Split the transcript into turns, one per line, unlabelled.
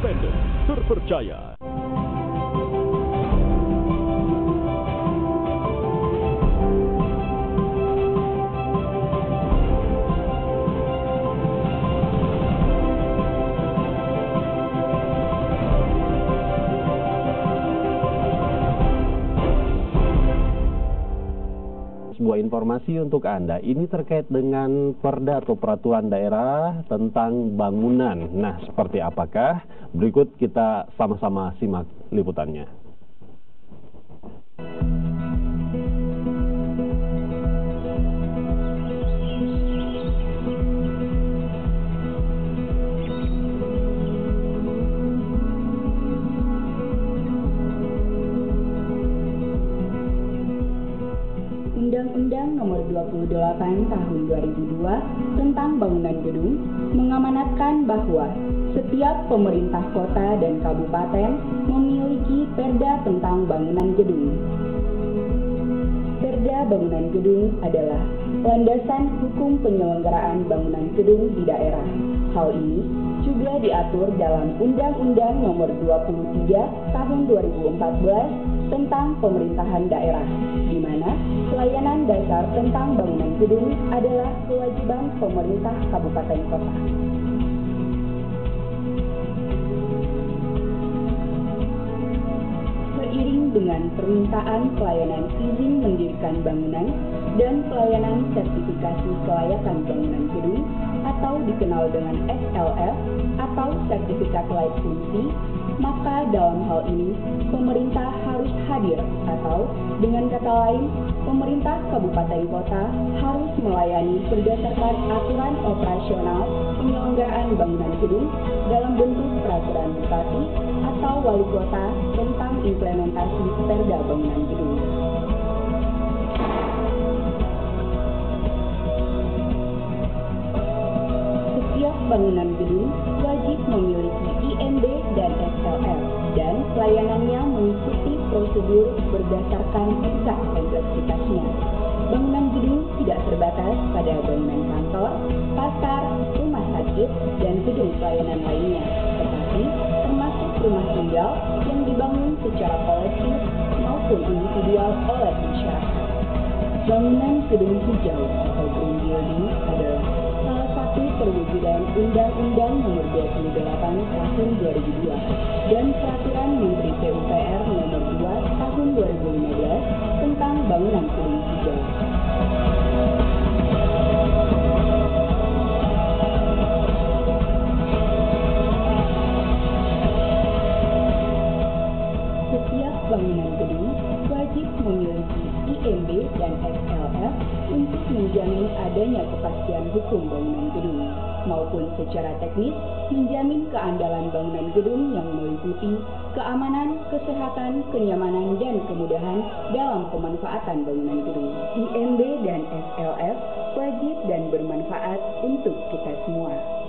independen, terpercaya.
Sebuah informasi untuk Anda. Ini terkait dengan perda atau peraturan daerah tentang bangunan. Nah, seperti apakah? Berikut kita sama-sama simak liputannya.
Undang-Undang Nomor 28 Tahun 2002 tentang Bangunan Gedung mengamanatkan bahwa setiap pemerintah kota dan kabupaten memiliki perda tentang bangunan gedung. Perda bangunan gedung adalah landasan hukum penyelenggaraan bangunan gedung di daerah. Hal ini juga diatur dalam Undang-Undang Nomor 23 Tahun 2014 tentang pemerintahan daerah, dasar tentang bangunan gedung adalah kewajiban pemerintah kabupaten kota. Seiring dengan permintaan pelayanan izin mendirikan bangunan dan pelayanan sertifikasi kelayakan bangunan gedung atau dikenal dengan SLF atau sertifikat layak fungsi, maka dalam hal ini pemerintah harus hadir atau dengan kata lain pemerintah kabupaten kota harus melayani berdasarkan aturan operasional penyelenggaraan bangunan gedung dalam bentuk peraturan bupati atau wali kota tentang implementasi perda bangunan gedung. Setiap bangunan gedung wajib memiliki IMB dan SLF dan pelayanannya mengikuti prosedur berdasarkan tingkat kompleksitasnya. Bangunan gedung tidak terbatas pada bangunan kantor, pasar, rumah sakit, dan gedung pelayanan lainnya, tetapi termasuk rumah tinggal yang dibangun secara kolektif maupun individual oleh masyarakat. Bangunan gedung hijau atau green satu perwujudan Undang-Undang Nomor 28 Tahun 2002 dan Peraturan Menteri PUPR Nomor 2 Tahun 2015 tentang bangunan gedung hijau. Menjamin adanya kepastian hukum bangunan gedung, maupun secara teknis menjamin keandalan bangunan gedung yang meliputi keamanan, kesehatan, kenyamanan, dan kemudahan dalam pemanfaatan bangunan gedung. IMB dan SLF wajib dan bermanfaat untuk kita semua.